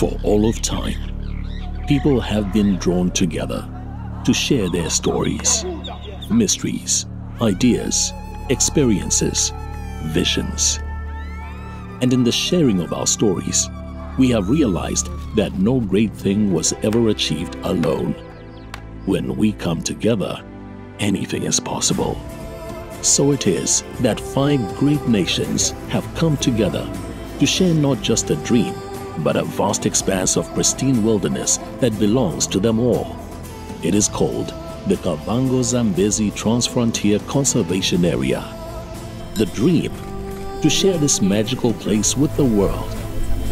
For all of time, people have been drawn together to share their stories, mysteries, ideas, experiences, visions. And in the sharing of our stories, we have realized that no great thing was ever achieved alone. When we come together, anything is possible. So it is that five great nations have come together to share not just a dream, but a vast expanse of pristine wilderness that belongs to them all. It is called the Kavango Zambezi Transfrontier Conservation Area. The dream to share this magical place with the world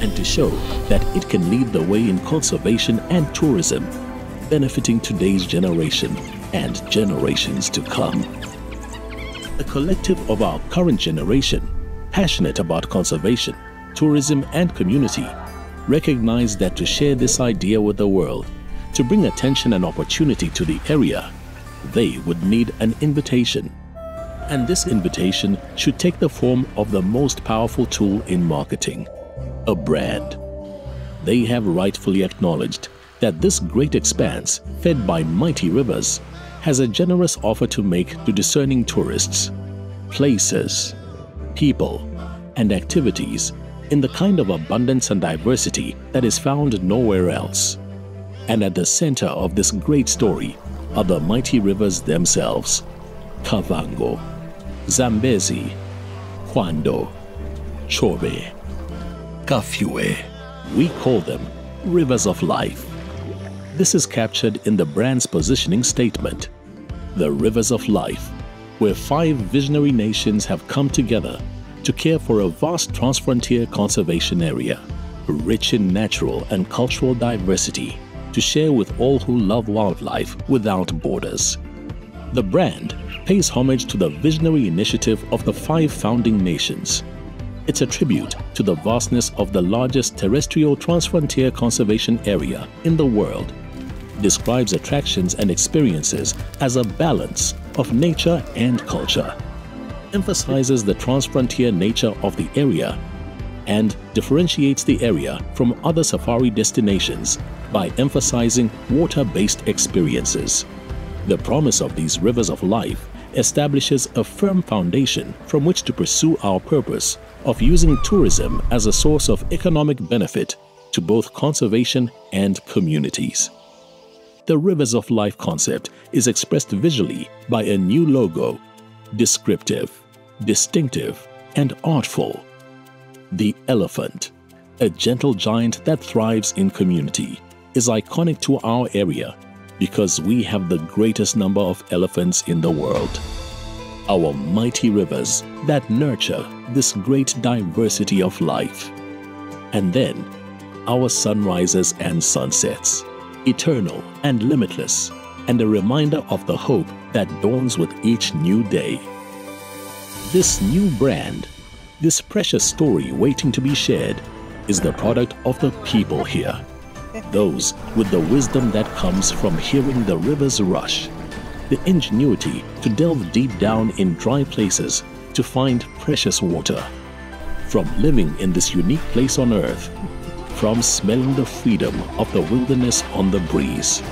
and to show that it can lead the way in conservation and tourism, benefiting today's generation and generations to come. A collective of our current generation, passionate about conservation, tourism and community, recognize that to share this idea with the world, to bring attention and opportunity to the area, they would need an invitation. And this invitation should take the form of the most powerful tool in marketing, a brand. They have rightfully acknowledged that this great expanse, fed by mighty rivers, has a generous offer to make to discerning tourists. Places, people, and activities in the kind of abundance and diversity that is found nowhere else. And at the center of this great story are the mighty rivers themselves Kavango, Zambezi, Kwando, Chobe, Kafue. We call them rivers of life. This is captured in the brand's positioning statement The Rivers of Life, where five visionary nations have come together to care for a vast transfrontier conservation area, rich in natural and cultural diversity, to share with all who love wildlife without borders. The brand pays homage to the visionary initiative of the five founding nations. It's a tribute to the vastness of the largest terrestrial transfrontier conservation area in the world. Describes attractions and experiences as a balance of nature and culture. Emphasizes the transfrontier nature of the area and differentiates the area from other safari destinations by emphasizing water-based experiences. The promise of these rivers of life establishes a firm foundation from which to pursue our purpose of using tourism as a source of economic benefit to both conservation and communities. The Rivers of Life concept is expressed visually by a new logo, descriptive, distinctive, and artful. The elephant, a gentle giant that thrives in community, is iconic to our area because we have the greatest number of elephants in the world. Our mighty rivers that nurture this great diversity of life. And then, our sunrises and sunsets, eternal and limitless, and a reminder of the hope that dawns with each new day. This new brand, this precious story waiting to be shared, is the product of the people here those with the wisdom that comes from hearing the rivers rush, the ingenuity to delve deep down in dry places to find precious water, from living in this unique place on earth, from smelling the freedom of the wilderness on the breeze.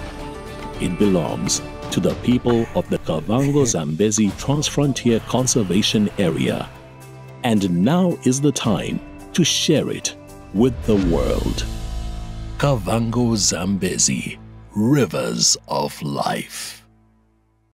It belongs to the people of the Kavango Zambezi Transfrontier Conservation Area. And now is the time to share it with the world. Kavango Zambezi, Rivers of Life.